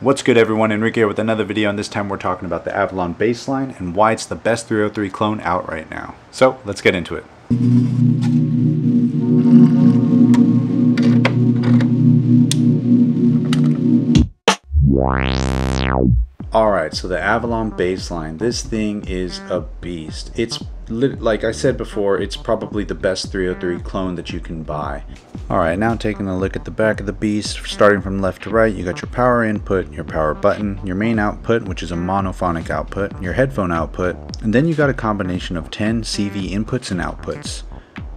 What's good everyone, Enrique here with another video and this time we're talking about the Avalon bassline and why it's the best 303 clone out right now. So let's get into it. Alright, so the Avalon bassline, this thing is a beast. It's like I said before, it's probably the best 303 clone that you can buy. Alright, now taking a look at the back of the beast, starting from left to right, you got your power input, your power button, your main output, which is a monophonic output, your headphone output, and then you got a combination of 10 CV inputs and outputs.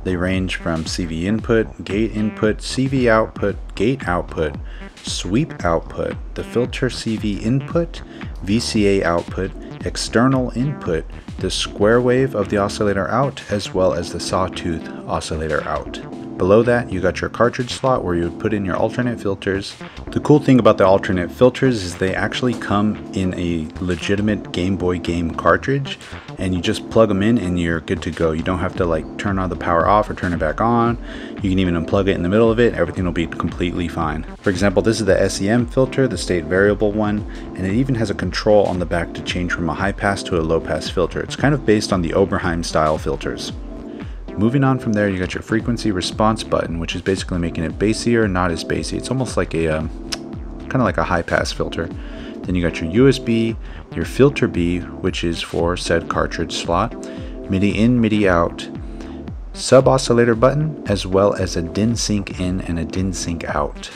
They range from CV input, gate input, CV output, gate output, sweep output, the filter CV input, VCA output, external input, the square wave of the oscillator out, as well as the sawtooth oscillator out. Below that, you got your cartridge slot where you would put in your alternate filters. The cool thing about the alternate filters is they actually come in a legitimate Game Boy game cartridge and you just plug them in and you're good to go. You don't have to like turn on the power off or turn it back on. You can even unplug it in the middle of it. Everything will be completely fine. For example, this is the SEM filter, the state variable one, and it even has a control on the back to change from a high pass to a low pass filter. It's kind of based on the Oberheim style filters. Moving on from there, you got your frequency response button, which is basically making it bassier, not as bassy. It's almost like a, um, kind of like a high pass filter. Then you got your USB, your filter B, which is for said cartridge slot, MIDI in, MIDI out, sub oscillator button, as well as a DIN sync in and a DIN sync out.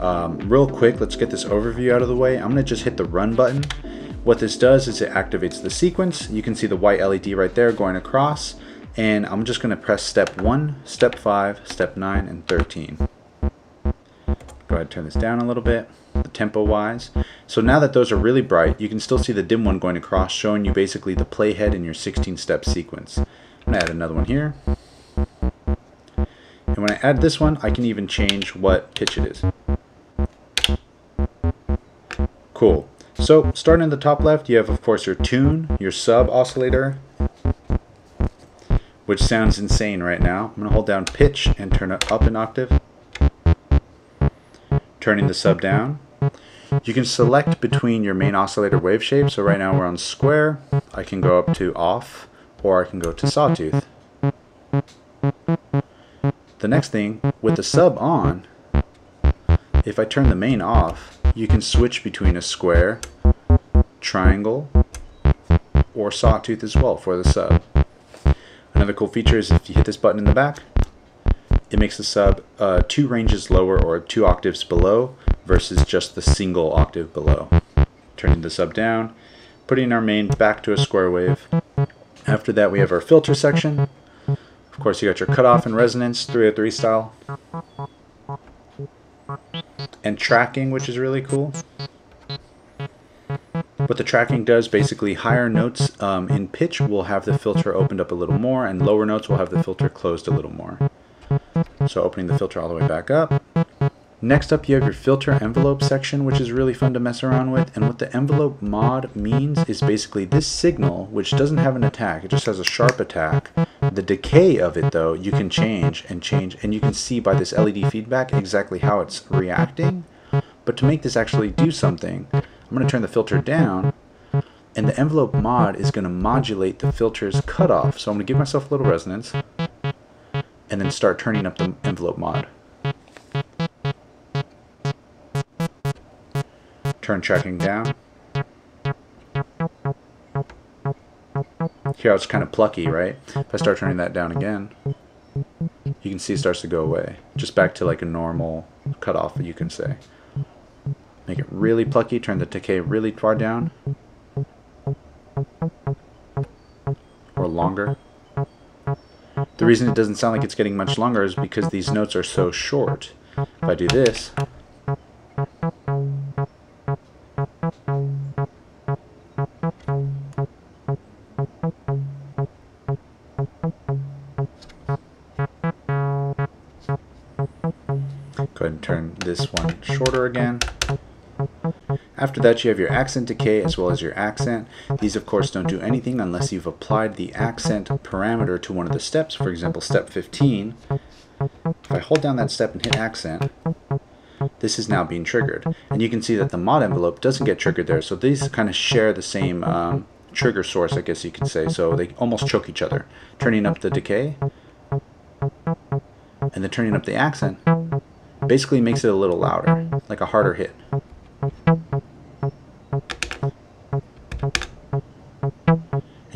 Um, real quick, let's get this overview out of the way. I'm gonna just hit the run button. What this does is it activates the sequence. You can see the white LED right there going across and I'm just going to press step 1, step 5, step 9, and 13. Go ahead and turn this down a little bit, the tempo wise. So now that those are really bright, you can still see the dim one going across, showing you basically the playhead in your 16 step sequence. I'm going to add another one here. And when I add this one, I can even change what pitch it is. Cool. So starting in the top left, you have of course your tune, your sub oscillator, which sounds insane right now. I'm going to hold down pitch and turn it up an octave. Turning the sub down. You can select between your main oscillator wave shape. So right now we're on square. I can go up to off or I can go to sawtooth. The next thing, with the sub on, if I turn the main off, you can switch between a square, triangle, or sawtooth as well for the sub. Another cool feature is if you hit this button in the back, it makes the sub uh, two ranges lower or two octaves below versus just the single octave below. Turning the sub down, putting our main back to a square wave. After that we have our filter section. Of course you got your cutoff and resonance 303 style. And tracking which is really cool. What the tracking does, basically higher notes um, in pitch will have the filter opened up a little more and lower notes will have the filter closed a little more. So opening the filter all the way back up. Next up you have your filter envelope section which is really fun to mess around with and what the envelope mod means is basically this signal which doesn't have an attack, it just has a sharp attack. The decay of it though you can change and change and you can see by this LED feedback exactly how it's reacting. But to make this actually do something, I'm going to turn the filter down and the envelope mod is going to modulate the filter's cutoff. So I'm going to give myself a little resonance and then start turning up the envelope mod. Turn tracking down. Here it's kind of plucky, right? If I start turning that down again, you can see it starts to go away. Just back to like a normal cutoff, you can say. Make it really plucky, turn the decay really far down. Or longer. The reason it doesn't sound like it's getting much longer is because these notes are so short. If I do this, Go ahead and turn this one shorter again. After that you have your accent decay as well as your accent. These of course don't do anything unless you've applied the accent parameter to one of the steps, for example step 15. If I hold down that step and hit accent, this is now being triggered. And you can see that the mod envelope doesn't get triggered there. So these kind of share the same um, trigger source, I guess you could say. So they almost choke each other. Turning up the decay and then turning up the accent basically makes it a little louder, like a harder hit.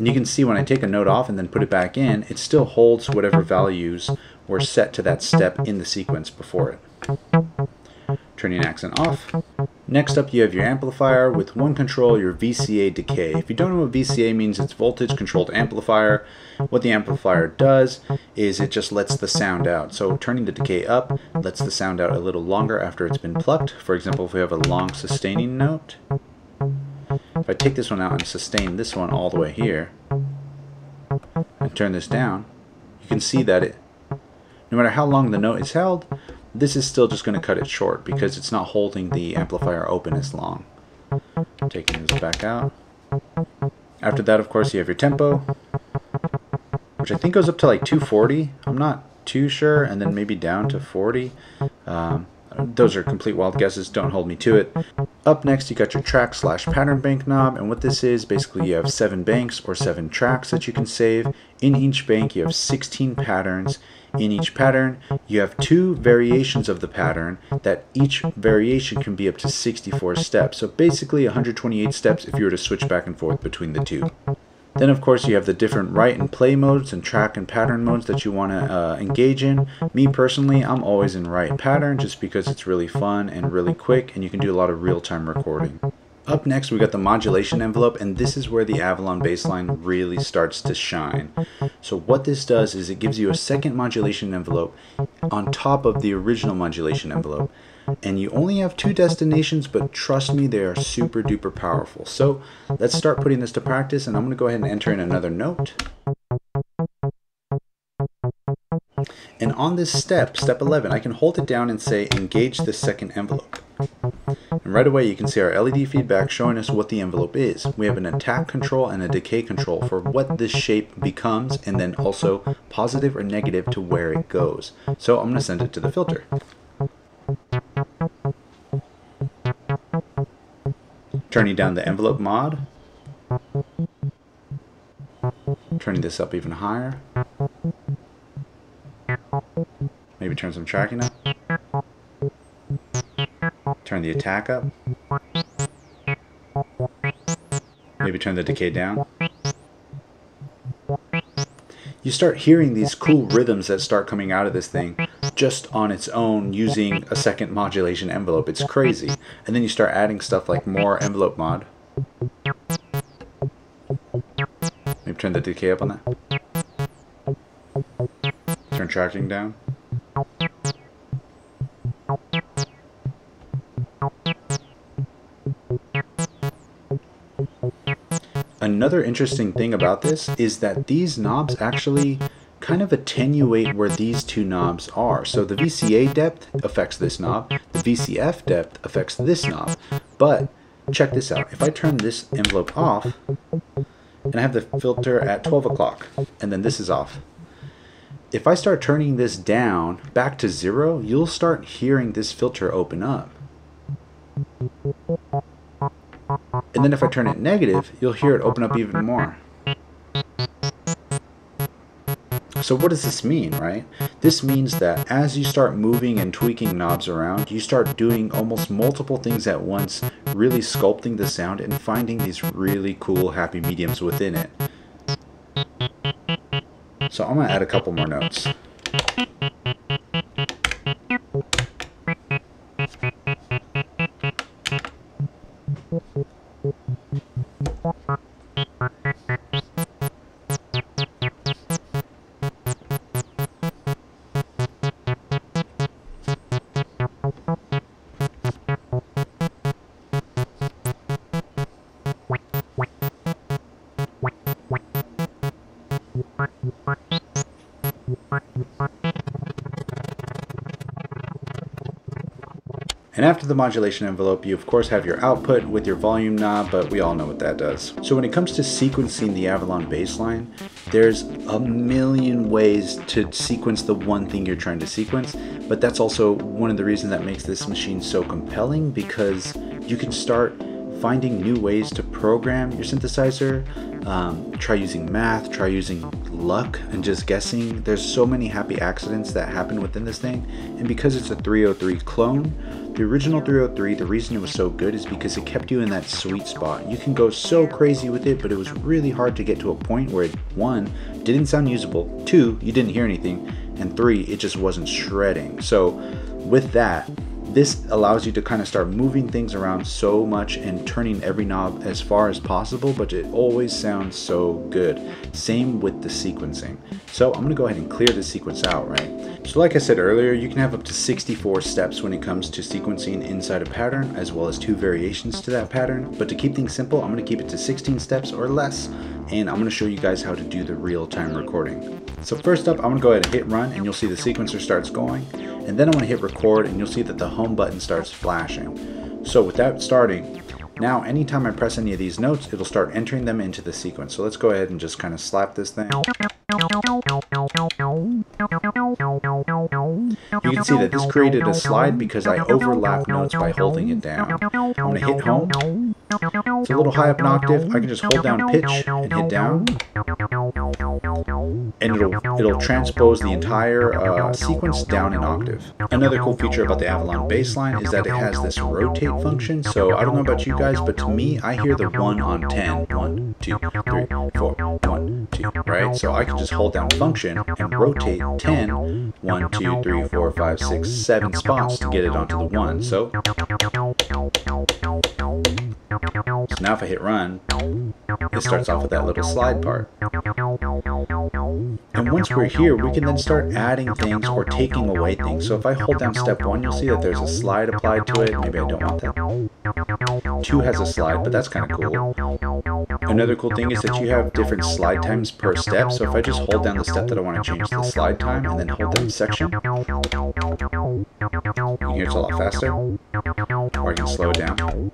And you can see when I take a note off and then put it back in, it still holds whatever values were set to that step in the sequence before it. Turning accent off. Next up you have your amplifier with one control, your VCA decay. If you don't know what VCA means, it's voltage controlled amplifier. What the amplifier does is it just lets the sound out. So turning the decay up lets the sound out a little longer after it's been plucked. For example, if we have a long sustaining note, if I take this one out and sustain this one all the way here, and turn this down, you can see that it, no matter how long the note is held, this is still just going to cut it short because it's not holding the amplifier open as long. Taking this back out. After that, of course, you have your tempo, which I think goes up to like 240. I'm not too sure, and then maybe down to 40. Um, those are complete wild guesses, don't hold me to it. Up next you got your track slash pattern bank knob and what this is basically you have 7 banks or 7 tracks that you can save. In each bank you have 16 patterns. In each pattern you have two variations of the pattern that each variation can be up to 64 steps. So basically 128 steps if you were to switch back and forth between the two. Then of course you have the different write and play modes and track and pattern modes that you want to uh, engage in. Me personally, I'm always in write pattern just because it's really fun and really quick and you can do a lot of real-time recording. Up next we got the modulation envelope and this is where the Avalon bassline really starts to shine. So what this does is it gives you a second modulation envelope on top of the original modulation envelope and you only have two destinations, but trust me, they are super duper powerful. So let's start putting this to practice, and I'm going to go ahead and enter in another note. And on this step, step 11, I can hold it down and say engage the second envelope. And right away you can see our LED feedback showing us what the envelope is. We have an attack control and a decay control for what this shape becomes and then also positive or negative to where it goes. So I'm going to send it to the filter. Turning down the envelope mod. Turning this up even higher. Maybe turn some tracking up. Turn the attack up. Maybe turn the decay down. You start hearing these cool rhythms that start coming out of this thing just on its own using a second modulation envelope. It's crazy. And then you start adding stuff like more envelope mod. Maybe turn the decay up on that. Turn tracking down. Another interesting thing about this is that these knobs actually kind of attenuate where these two knobs are. So the VCA depth affects this knob, the VCF depth affects this knob. But check this out. If I turn this envelope off, and I have the filter at 12 o'clock, and then this is off. If I start turning this down back to zero, you'll start hearing this filter open up. And then if I turn it negative, you'll hear it open up even more. So what does this mean, right? This means that as you start moving and tweaking knobs around, you start doing almost multiple things at once, really sculpting the sound and finding these really cool happy mediums within it. So I'm to add a couple more notes. And after the modulation envelope, you of course have your output with your volume knob, but we all know what that does. So when it comes to sequencing the Avalon bassline, there's a million ways to sequence the one thing you're trying to sequence, but that's also one of the reasons that makes this machine so compelling because you can start finding new ways to program your synthesizer. Um, try using math, try using luck and just guessing. There's so many happy accidents that happen within this thing. And because it's a 303 clone, the original 303, the reason it was so good is because it kept you in that sweet spot. You can go so crazy with it, but it was really hard to get to a point where it, one, didn't sound usable, two, you didn't hear anything, and three, it just wasn't shredding. So with that, this allows you to kind of start moving things around so much and turning every knob as far as possible, but it always sounds so good. Same with the sequencing. So I'm gonna go ahead and clear the sequence out, right? So like I said earlier, you can have up to 64 steps when it comes to sequencing inside a pattern, as well as two variations to that pattern. But to keep things simple, I'm gonna keep it to 16 steps or less, and I'm gonna show you guys how to do the real-time recording. So first up, I'm gonna go ahead and hit run, and you'll see the sequencer starts going and then I'm going to hit record and you'll see that the home button starts flashing. So without starting, now anytime I press any of these notes, it'll start entering them into the sequence. So let's go ahead and just kind of slap this thing. You can see that this created a slide because I overlap notes by holding it down. I'm going to hit home. It's a little high up an octave. I can just hold down pitch and hit down. And it'll, it'll transpose the entire uh, sequence down an octave. Another cool feature about the Avalon bassline is that it has this rotate function. So I don't know about you guys, but to me, I hear the 1 on 10. 1, 2, 3, 4, 1, 2, right? So I can just hold down function and rotate 10, 1, 2, 3, 4, 5, 6, 7 spots to get it onto the 1. So, so now if I hit run, it starts off with that little slide part. And once we're here, we can then start adding things or taking away things. So if I hold down step 1, you'll see that there's a slide applied to it. Maybe I don't want that. 2 has a slide, but that's kind of cool. Another cool thing is that you have different slide times per step. So if I just hold down the step that I want to change the slide time and then hold down section, you can hear it's a lot faster. Or I can slow it down.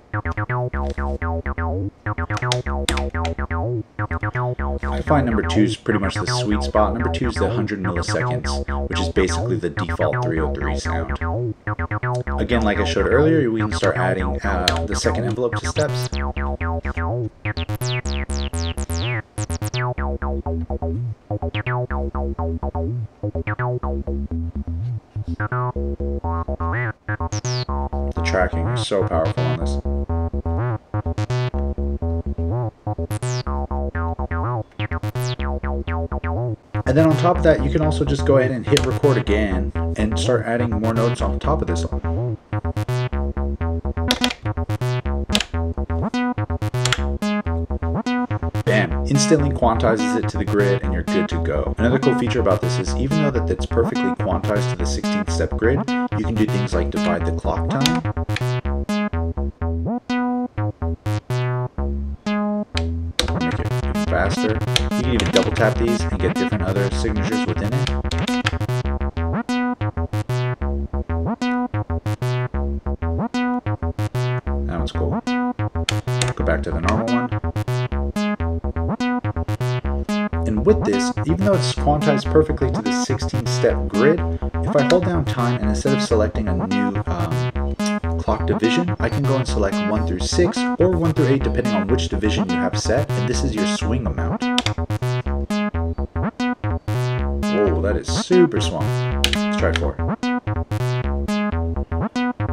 I find number two is pretty much the sweet spot. Number two is the 100 milliseconds, which is basically the default 303 sound. Again, like I showed earlier, we can start adding uh, the second envelope to steps. The tracking is so powerful on this. Then on top of that, you can also just go ahead and hit record again and start adding more notes on top of this. Bam, instantly quantizes it to the grid and you're good to go. Another cool feature about this is even though that it's perfectly quantized to the 16th step grid, you can do things like divide the clock time, tap these and get different other signatures within it. That one's cool. Go back to the normal one. And with this, even though it's quantized perfectly to the 16-step grid, if I hold down time and instead of selecting a new um, clock division, I can go and select 1 through 6 or 1 through 8 depending on which division you have set, and this is your swing amount. That is super swung. Let's try 4.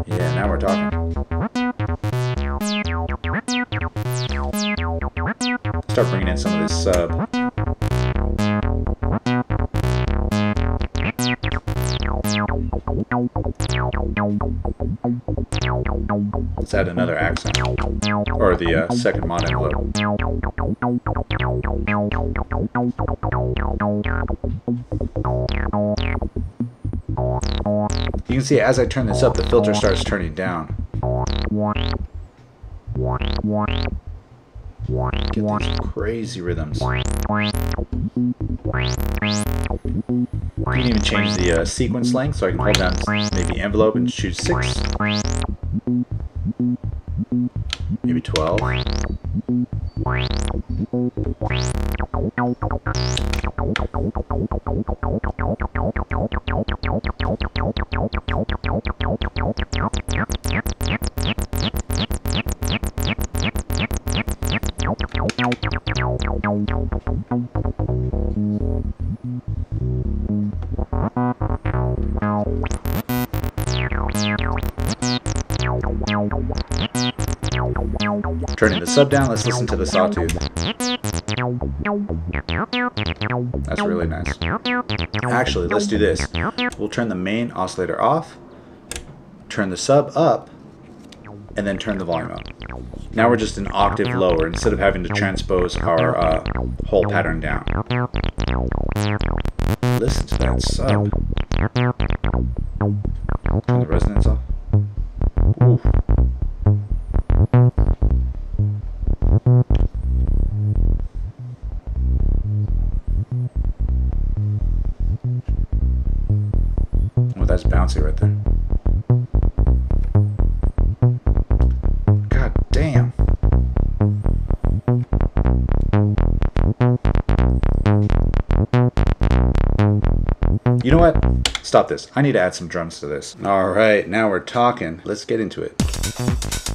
Yeah, now we're talking. Start bringing in some of this sub. Let's add another accent, or the uh, second mod envelope. You can see as I turn this up, the filter starts turning down. Get these crazy rhythms. You can even change the uh, sequence length, so I can hold down maybe envelope and choose 6. Maybe 12. Let's listen to the sawtooth. That's really nice. Actually, let's do this. We'll turn the main oscillator off, turn the sub up, and then turn the volume up. Now we're just an octave lower instead of having to transpose our uh, whole pattern down. Listen to that sub. Turn the resonance off. Bouncy right there. God damn. You know what? Stop this. I need to add some drums to this. All right, now we're talking. Let's get into it.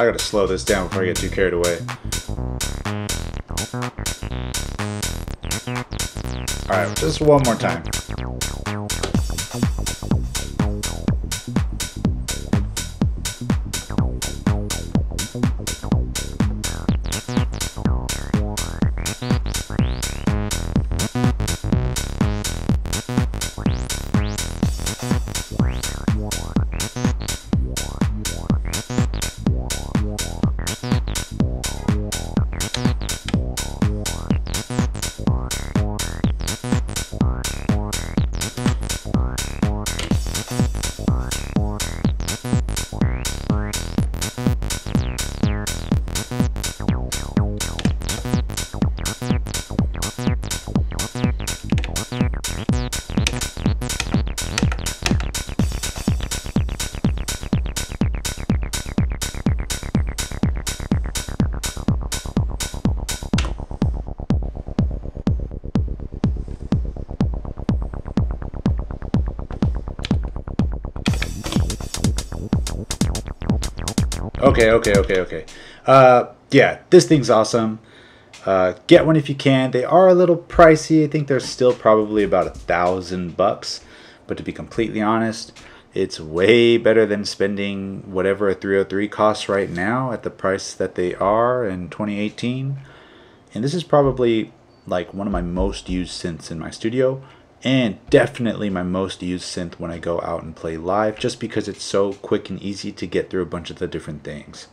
I gotta slow this down before I get too carried away. All right, just one more time. Okay, okay, okay, okay. Uh, yeah, this thing's awesome. Uh, get one if you can. They are a little pricey. I think they're still probably about a thousand bucks. But to be completely honest, it's way better than spending whatever a 303 costs right now at the price that they are in 2018. And this is probably like one of my most used synths in my studio and definitely my most used synth when I go out and play live just because it's so quick and easy to get through a bunch of the different things.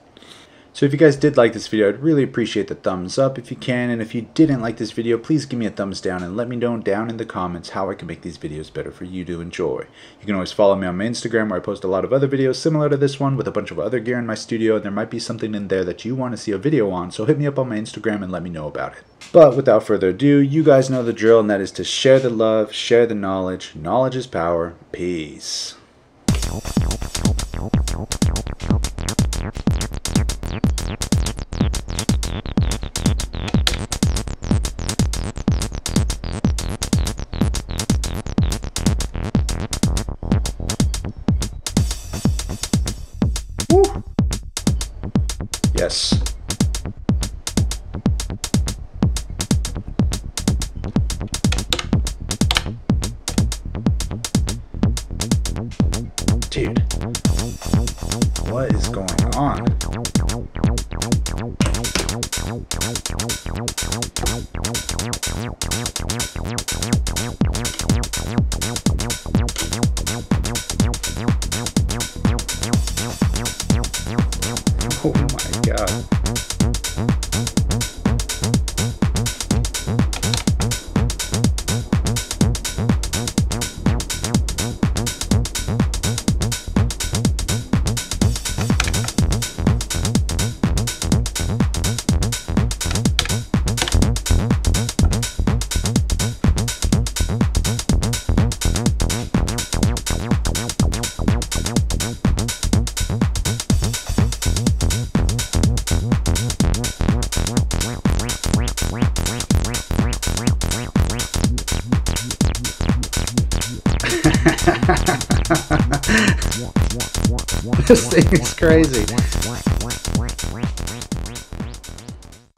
So if you guys did like this video, I'd really appreciate the thumbs up if you can. And if you didn't like this video, please give me a thumbs down and let me know down in the comments how I can make these videos better for you to enjoy. You can always follow me on my Instagram where I post a lot of other videos similar to this one with a bunch of other gear in my studio. And there might be something in there that you want to see a video on. So hit me up on my Instagram and let me know about it. But without further ado, you guys know the drill, and that is to share the love, share the knowledge. Knowledge is power. Peace. Yes. What is going on? is crazy.